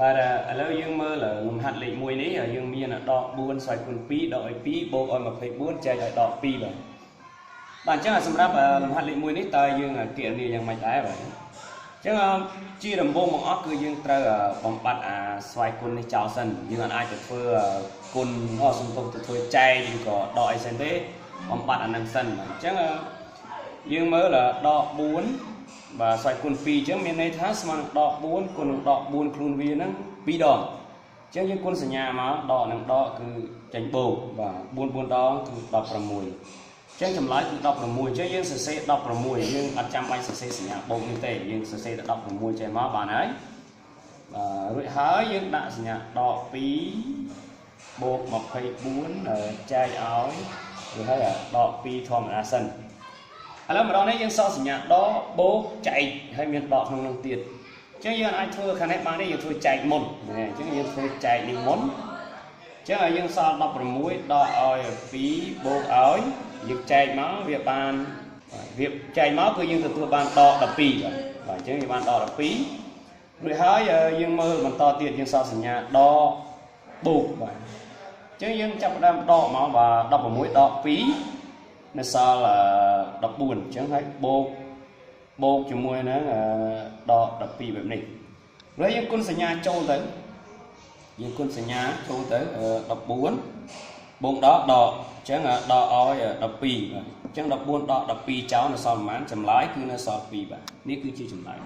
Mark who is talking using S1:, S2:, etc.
S1: បាទឥឡូវយើងមើលលំហាត់លេខ1នេះយើងមានដក4ស្រេចគុណ2ដកឲ្យ2បូកឲ្យ24ចែកឲ្យដក2បាទបាទអញ្ចឹងសម្រាប់លំហាត់លេខ1នេះតើយើងគណនាយ៉ាងម៉េចដែរបាទអញ្ចឹងជាដំបូងបង្អស់គឺយើងត្រូវបំបត្តិអាស្វ័យគុណនេះចោលសិនយើងអាចទៅធ្វើគុណអសំទុះទៅធ្វើចែកឬក៏ដកអីសិនទេបំបត្តិអានឹងសិនអញ្ចឹងយើងមើលដក4 បាទសាច់គុណ2អញ្ចឹងមានន័យថាស្មើនឹងដក4គុណនឹងដក4ខ្លួនវាហ្នឹង2ដងអញ្ចឹងយើងគុណសញ្ញាមកដកនឹងដកគឺចេញបូកបាទ4 4ដងគឺ16អញ្ចឹងចម្លើយគឺ16អញ្ចឹងយើងសរសេរ16យើងអត់ចាំបាច់សរសេរសញ្ញាបូកនេះទេយើងសរសេរតែ16ចេះមកបានហើយបាទរួចហើយយើងដាក់សញ្ញាដក2បូក24ចែកឲ្យវាហើយដក2ធម្មតាសិន ឥឡូវម្ដងនេះយើងសរសញ្ញាដកបូកចែកហើយមានដកក្នុងនោះទៀតអញ្ចឹងយើងអាចធ្វើខាងនេះបានទេយើងធ្វើចែកមុនអញ្ចឹងយើងធ្វើចែកនេះមុនអញ្ចឹងឲ្យយើងសល់16ដកឲ្យ2បូកឲ្យយើងចែកមកវាបានវាចែកមកគឺយើងទទួលបានដក12បាទបាទអញ្ចឹងយើងបានដក12រួចហើយយើងមើលបន្តទៀតយើងសរសញ្ញាដកបូកបាទអញ្ចឹងយើងចាប់ផ្ដើមដកមកបាទ16ដក2នៅសល់ 14អញ្ចឹងហើយបូកបូកជាមួយនឹងដក12បែបនេះហើយយើងគុណសញ្ញាចូលទៅយើងគុណសញ្ញាចូលទៅ14បូកដកដកអញ្ចឹងដកឲ្យ12បាទអញ្ចឹង14ដក12ចោលនៅសល់ប្រហែលចម្លើយគឺនៅសល់2បាទនេះគឺជាចម្លើយ